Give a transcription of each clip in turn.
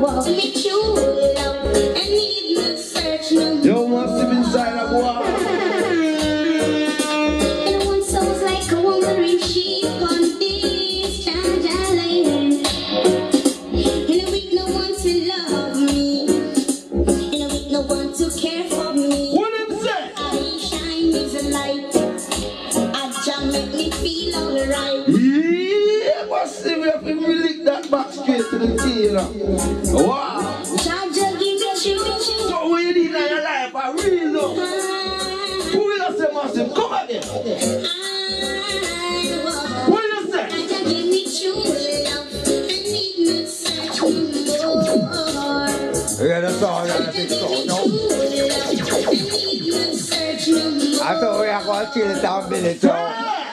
more. Me true love, I need no search no more. Yo, must have inside. And one sounds like a wandering sheep on this Tanja lane. And I with no one to love me. And I with no one to care for me. What them say? I shine is a light. I just make me. Yeah, must have we lick that back straight to the tail. Wow. Jah Jah give me shoes. So you need in your life, I really know. Who you say, Massive? Come again. What you say? Jah Jah give me true love. I need no search no more. Yeah, that's all that I think so, no? I thought we are going to chill it down a minute,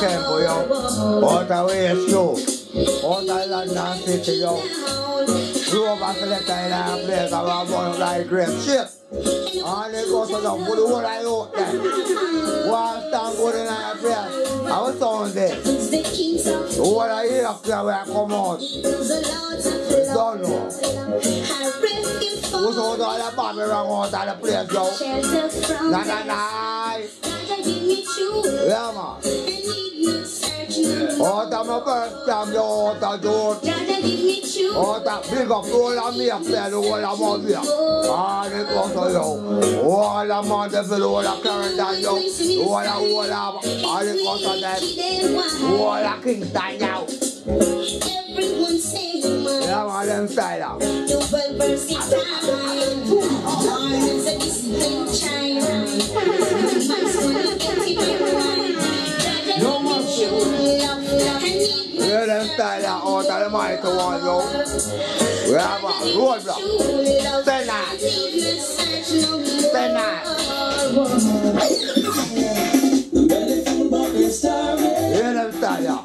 temple, yo. Oh, the way it's true. Oh, the London City, yo. A selector in a place, was one like great shit. And they go to the good whole I out there. One stand good in a place. Was on there. Whole I hear after where I come out. Don't know. Who's all the Babylon out of the place, yo? Nah, nah, nah. Yeah, man. I need not search no more. Oh, that's my first time, yo, out of George. Gotta give me true Oh, that big up all of me up there, the whole of Mobile. Ah, they go to you. All of Monteville, all of Clarendon, yo. All of, all of, all they go to them. All of Kingston, yo. Everyone say my Yeah, man, them style the well versatile. Diamonds and discipline China. Man's gonna get in Yeah, them style out out of the mighty one, yo. Yeah, man, roadblock. true love. Say that. Need not search no more. Say that. Yeah, them style out.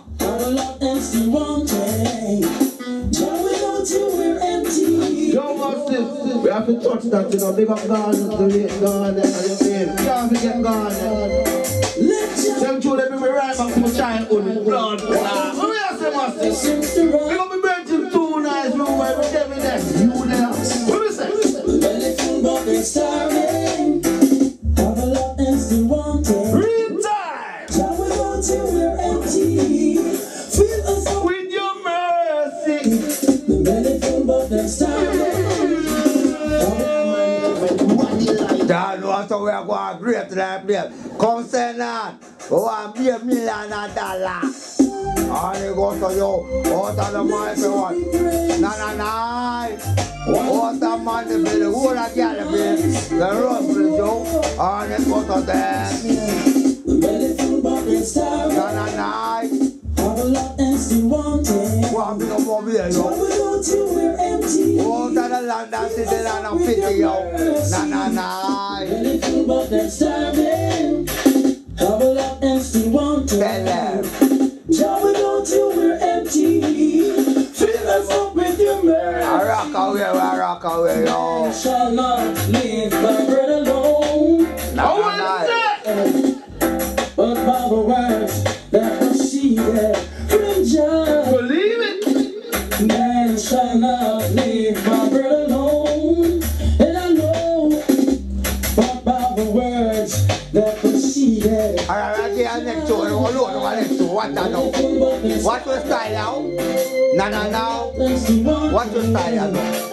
Yo, Massive, we have to touch that, you know. Big up Garden, the late Garden, and. Can't forget Garden. Them they bring me right back to my childhood. Blood, to say, Massive? We gonna be burning two nights, room, every day, every day. You there. What we say? Real time. With your mercy. That know so we are going to that place. Come send that. Want be a million of dollars. And they go to you out of the mighty one. Na na na. Of money for the whole of Galloway. The run for the show. And they go to them. Na na na. Want me no more beer, yo. Out of the London city, London city, yo. Na na na. I rock away, yo. Shall not live by bread alone, Na Oh, what but by the words that proceeded from Jah. Believe it. Man shall not live by bread alone, and I know, but by the words that proceeded. Alright, right here next to it. Hold on, what next to what that now? What your style now? Na na now. What your style now?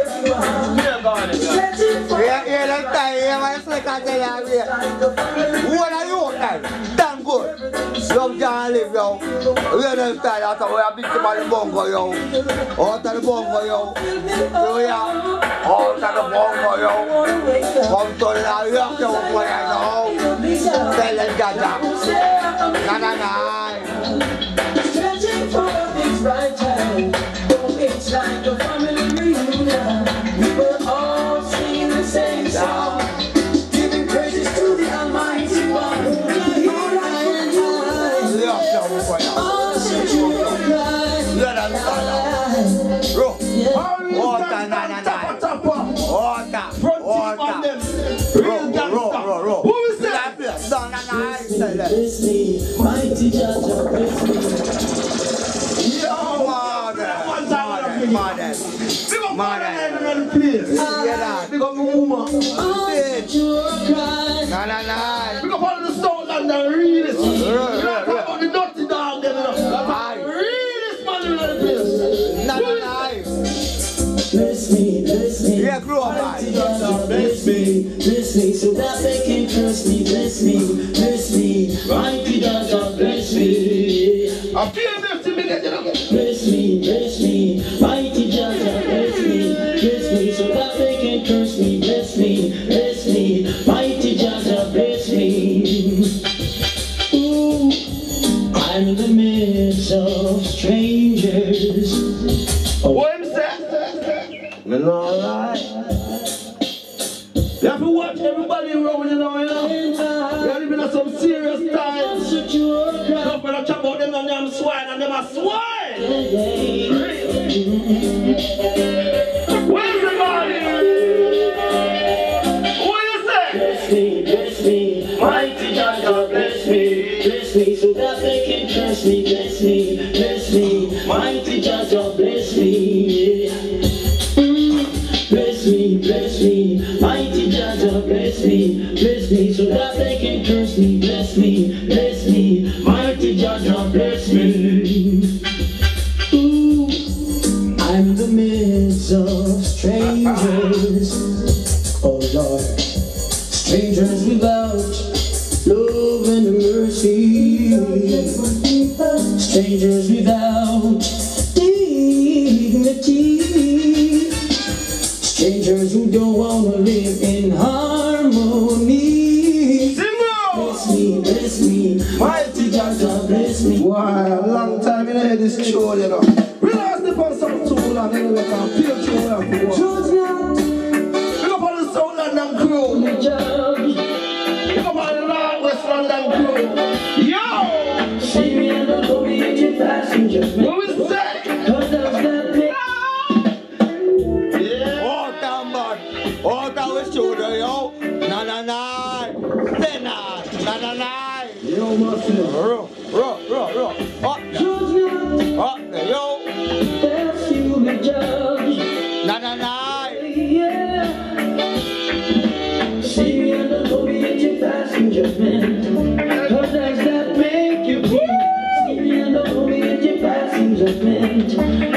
my and tell you, yeah. What are you then? Damn good. Young John live, yo. We are that's how we are big to the bongo, yo. Out of the bongo, yo. So yeah, out of the bongo, yo. Come to the rock, yo, boy, I know. Tell them, Jah Jah. Na, na, na. Stretching for a right. Oh, it's like a family am. Yeah, yeah, boy, yeah. All searching for Christ. Yeah, them style, Bro, water, na, na, na. Water, Front team on water. them. Roll, Real roll, gangster. roll, roll. Who is that? That place, down, na, na, tell them. Bless me, mighty Jah Jah, bless me. One time Modern, on modern, the modern. Big up Man, man in curse me. Bless me, bless me. Mighty Jah Jah, bless me. Ooh, I'm in the midst of strangers. Oh. What him say? You know, alright. You have to watch everybody around, you know, you know. We are living in some serious times. Don't better chat about them and them swine and them a swine. Curse me, bless me, bless me, mighty Jah Jah, bless me. Mm. Bless me, bless me, mighty Jah Jah, bless me, bless me, so that they can curse me, bless me, bless me, mighty Jah Jah, bless me. Ooh, I'm in the midst of strangers, oh Lord. Strangers without Strangers without dignity. Strangers who don't want to live in harmony. Simbo! Bless me, bless me, mighty Jah Jah, bless me. Why, a long time in hear this show, you know. Realize the fun some too long, anyway, can feel too well for what. Choose Of the yo. Na, na, na. Say na. Na, na, na. Yo, Marcel. Ro, ro, ro, ro. Up there. Up there, yo. That's you the judge. Na, na, na. Yeah. See me and don't go me into passing judgment. Cause that make you. See me and don't go me into passing judgment.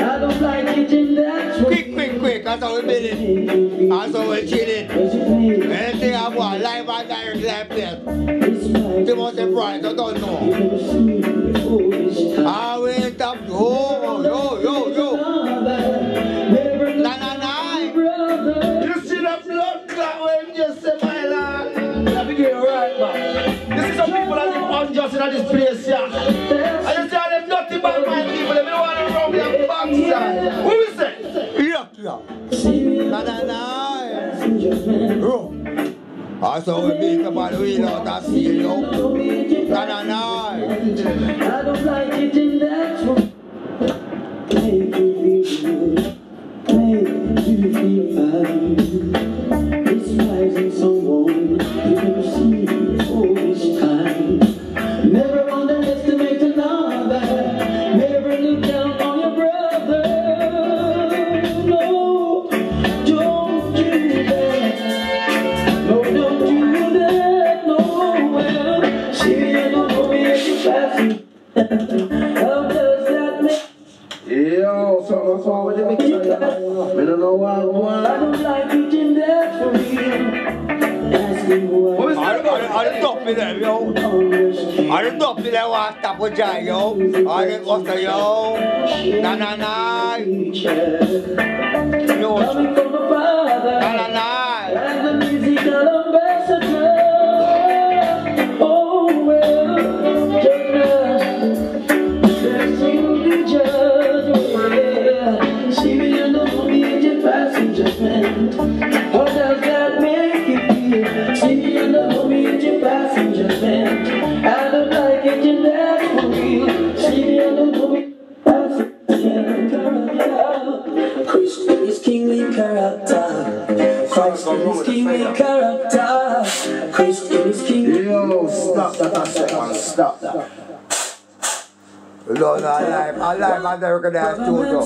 That's how we build it. That's how we chill it. Anything I want, and direct, live place. They must have right, I don't know. I went up, yo, yo, yo, yo. Na, na, na. You see that blood clot when you say, my lord? Have get right, man. You see some people that live unjust in this place, yeah. Bro. saw the ball wheel out of field, yo. Na, na, na. I don't like it and that's real. Ask me why. Are the dopey there, yo? Are the dopey there want to put jay, yo? Are the costa, yo? Na na na. Yo, Coming from the father. na na na. And the You don't know, I like, I like my recognize too, though.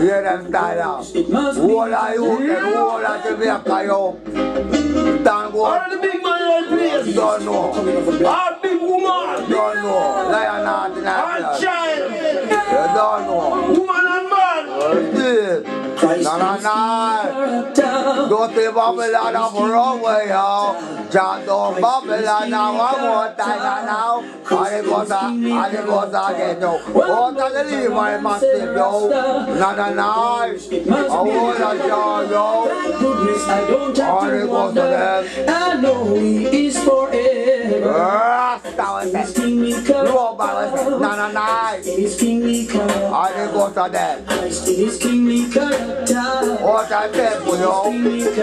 You style out. Who are you? And who are Jamaica, yo? Stand go. All the big man on place. Don't know. All big woman. Don't know. Lion out in All child. You don't know. Woman and man. Well, Na na na. Don't say Babylon up wrong way, yo. John don't Babylon now one more time now. And it goes on, and it goes on again, yo. Oh, tell the leave my massive, yo. Na na na. I want a John, yo. goodness, I don't have to to wonder. them. I know He is forever. Rasta was His it. kingly Robot was it. Na character. na na. His kingly character. And it goes to them. Christ in His kingly character. What I tell you,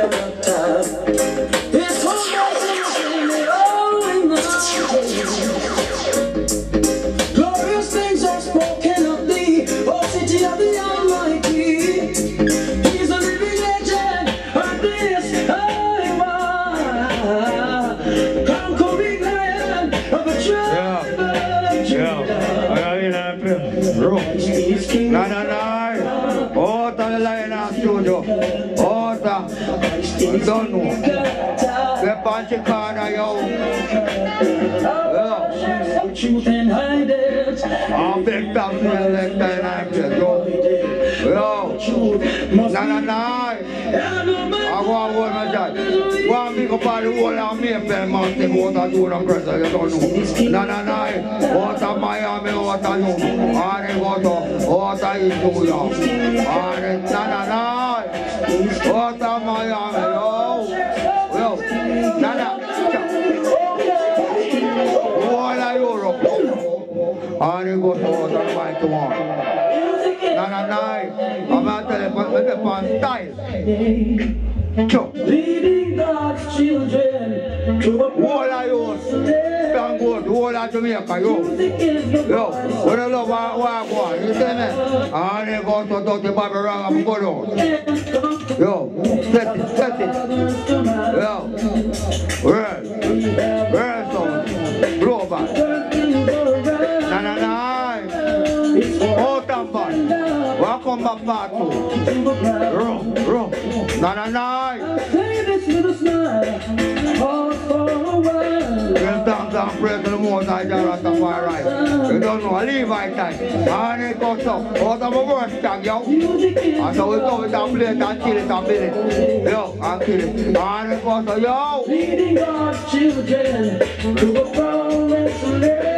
of studio. Oh, the. Don't know. The punch corner, yo. Yo. Truth and hide it. I'm big up to the left and I'm just yo. Yo. Na na na. I go and hold my dad. Go and pick up all the whole of Maple Mountain, water to them pressure, you don't know. Na na na. Water Miami, water you. And it water, water is to you. And it, na na na. Water Miami, yo. Yo. Na na. All of Europe. And it goes to water by tomorrow. Na na na. I'm out there, but with the pan style. Chuck. Leading God's children to the All of you. Thank God, all of Jamaica, yo. Yo, what I love what I want, you see me? And they go to Dr. And. Yo, set it, set it. Yo, word, word sound, global. Na na na. Oh, Tampan. Welcome back part two. Rum, rum. Na na na. And praise to the Most High Jah Rastafari. You don't know, I leave my time. And it goes up. Out of my worst tag, yo. And so we go with that plate and kill it and build it. Yo, and kill it. And it goes up, yo. leading God's children to the promised land.